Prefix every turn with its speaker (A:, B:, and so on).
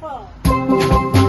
A: pô.